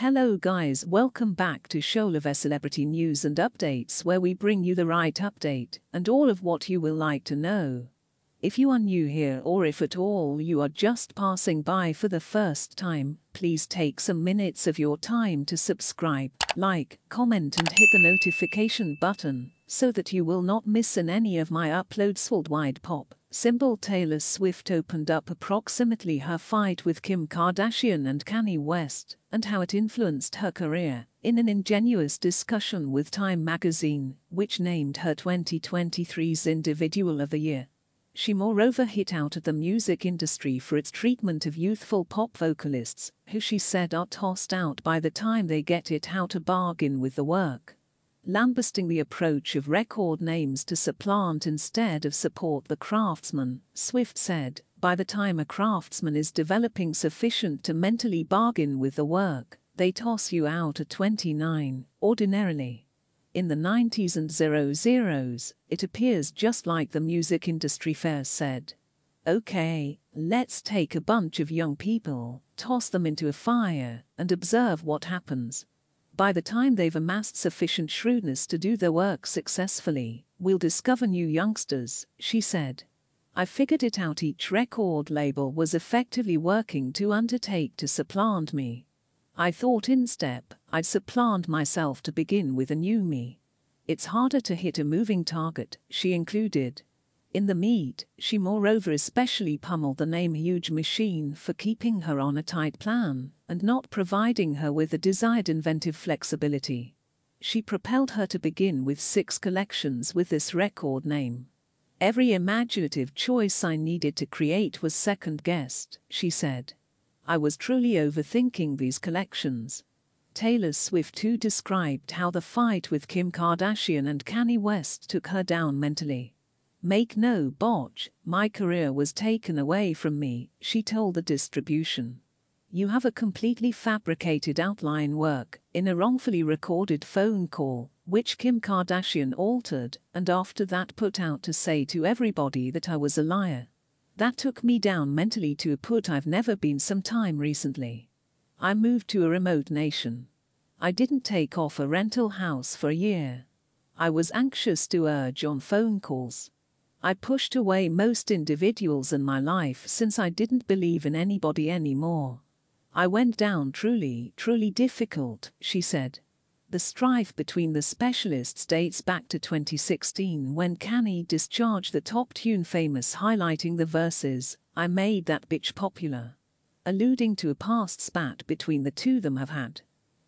Hello guys, welcome back to Show Love Celebrity News and Updates where we bring you the right update and all of what you will like to know. If you are new here or if at all you are just passing by for the first time, please take some minutes of your time to subscribe, like, comment and hit the notification button so that you will not miss in any of my uploads worldwide pop. Symbol Taylor Swift opened up approximately her fight with Kim Kardashian and Kanye West and how it influenced her career in an ingenuous discussion with Time magazine, which named her 2023's Individual of the Year. She moreover hit out at the music industry for its treatment of youthful pop vocalists, who she said are tossed out by the time they get it how to bargain with the work lambasting the approach of record names to supplant instead of support the craftsman, Swift said, by the time a craftsman is developing sufficient to mentally bargain with the work, they toss you out at 29, ordinarily. In the 90s and 00s, it appears just like the music industry fair said. Okay, let's take a bunch of young people, toss them into a fire, and observe what happens. By the time they've amassed sufficient shrewdness to do their work successfully, we'll discover new youngsters, she said. I figured it out each record label was effectively working to undertake to supplant me. I thought in step, I'd supplant myself to begin with a new me. It's harder to hit a moving target, she included. In the meet, she moreover especially pummeled the name Huge Machine for keeping her on a tight plan and not providing her with the desired inventive flexibility. She propelled her to begin with six collections with this record name. Every imaginative choice I needed to create was second guessed, she said. I was truly overthinking these collections. Taylor Swift too described how the fight with Kim Kardashian and Kanye West took her down mentally. Make no botch, my career was taken away from me, she told the distribution. You have a completely fabricated outline work in a wrongfully recorded phone call, which Kim Kardashian altered and after that put out to say to everybody that I was a liar. That took me down mentally to a put I've never been some time recently. I moved to a remote nation. I didn't take off a rental house for a year. I was anxious to urge on phone calls. I pushed away most individuals in my life since I didn't believe in anybody anymore. I went down truly, truly difficult, she said. The strife between the specialists dates back to 2016 when Kanye discharged the top tune famous highlighting the verses, I made that bitch popular. Alluding to a past spat between the two them have had.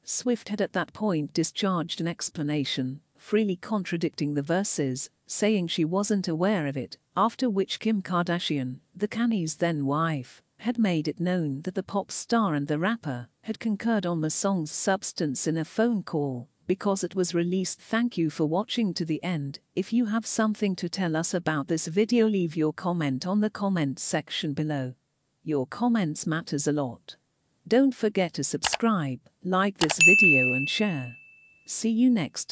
Swift had at that point discharged an explanation, freely contradicting the verses, saying she wasn't aware of it, after which Kim Kardashian, the Kanye's then wife, had made it known that the pop star and the rapper had concurred on the song's substance in a phone call because it was released. Thank you for watching to the end. If you have something to tell us about this video leave your comment on the comment section below. Your comments matters a lot. Don't forget to subscribe, like this video and share. See you next time.